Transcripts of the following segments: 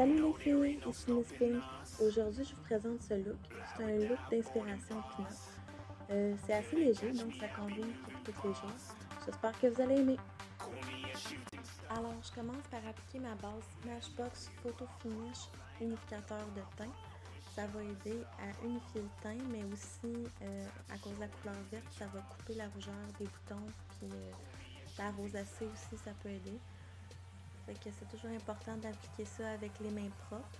Salut les filles, ici Miss Pink. Aujourd'hui, je vous présente ce look. C'est un look d'inspiration pin euh, C'est assez léger, donc ça convient pour tous les jours. J'espère que vous allez aimer. Alors, je commence par appliquer ma base Smashbox Photo Finish unificateur de teint. Ça va aider à unifier le teint, mais aussi, euh, à cause de la couleur verte, ça va couper la rougeur des boutons. Puis euh, la rosacée aussi, ça peut aider. Que c'est toujours important d'appliquer ça avec les mains propres.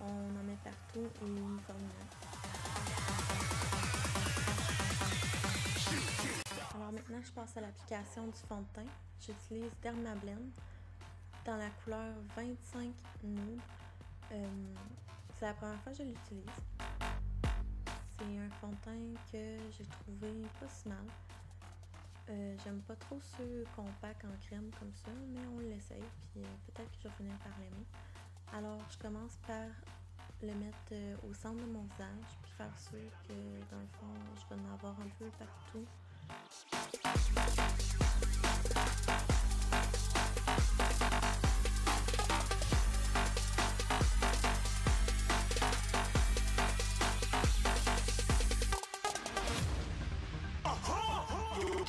On en met partout et uniformément. Alors maintenant, je passe à l'application du fond de teint. J'utilise Dermablend dans la couleur 25 Nude. Euh, c'est la première fois que je l'utilise. C'est un fond de teint que j'ai trouvé pas si mal. Euh, j'aime pas trop ceux compacts en crème comme ça, mais on l'essaye, puis euh, peut-être que je vais finir par l'aimer. Alors, je commence par le mettre euh, au centre de mon visage, puis faire sûr que dans le fond, je vais en avoir un peu partout.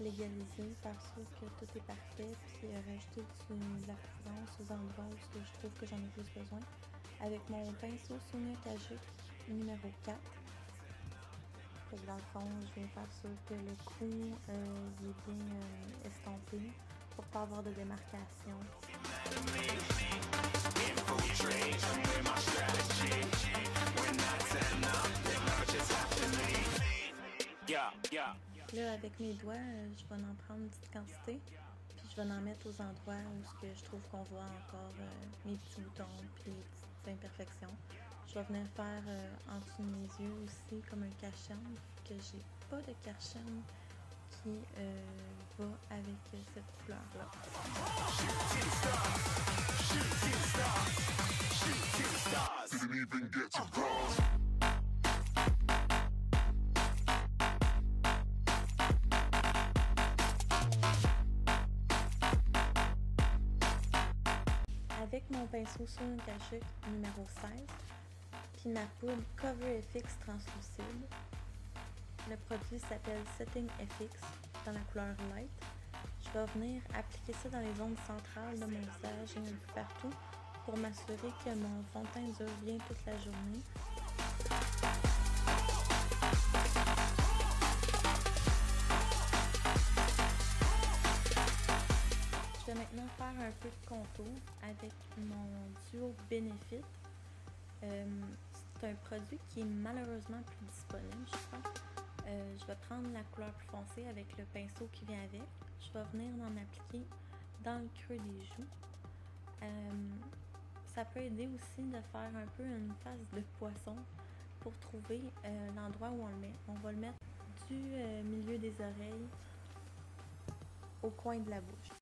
légaliser, sûr que tout est parfait, puis euh, rajouter de la couvrance aux endroits où je trouve que j'en ai plus besoin. Avec mon pinceau Sonia Kajic numéro 4. Fait dans le fond, je vais faire sûr que le cou euh, est bien euh, estompé pour pas avoir de démarcation. Là, avec mes doigts, euh, je vais en prendre une petite quantité, puis je vais en mettre aux endroits où ce que je trouve qu'on voit encore euh, mes petits boutons, puis les petites imperfections. Je vais venir faire euh, en dessous de mes yeux aussi comme un cachet, que j'ai pas de cachet qui va avec cette couleur-là. Mon pinceau sur une cachette numéro 16, puis ma poudre Cover FX translucide. Le produit s'appelle Setting FX dans la couleur light. Je vais venir appliquer ça dans les zones centrales de mon visage et un peu partout pour m'assurer que mon fond de teint dure bien toute la journée. Maintenant faire un peu de contour avec mon duo Benefit. Euh, c'est un produit qui est malheureusement plus disponible, je crois. Euh, je vais prendre la couleur plus foncée avec le pinceau qui vient avec. Je vais venir en appliquer dans le creux des joues. Euh, ça peut aider aussi de faire un peu une face de poisson pour trouver l'endroit où on le met. On va le mettre du milieu des oreilles au coin de la bouche.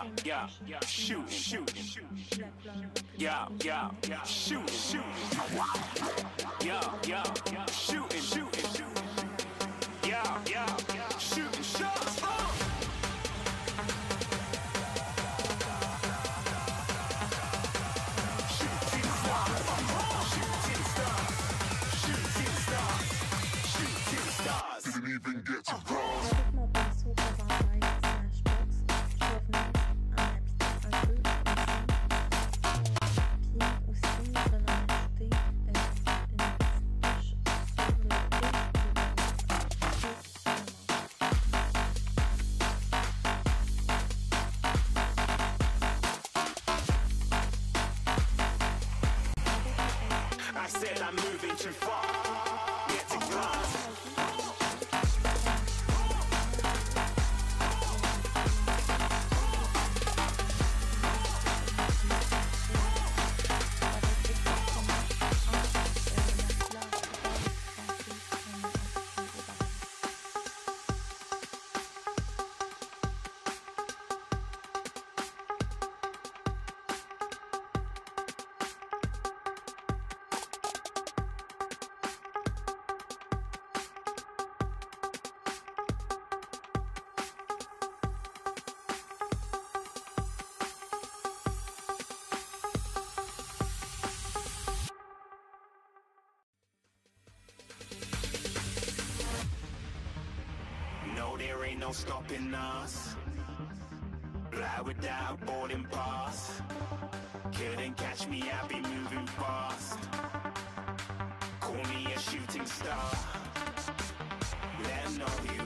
Yeah, yeah, yeah, shoot, shoot, shoot. Yeah, yeah, yeah, shoot, shoot. No, stopping us. Fly without boarding pass. Couldn't catch me, I be moving fast. Call me a shooting star. Let know you.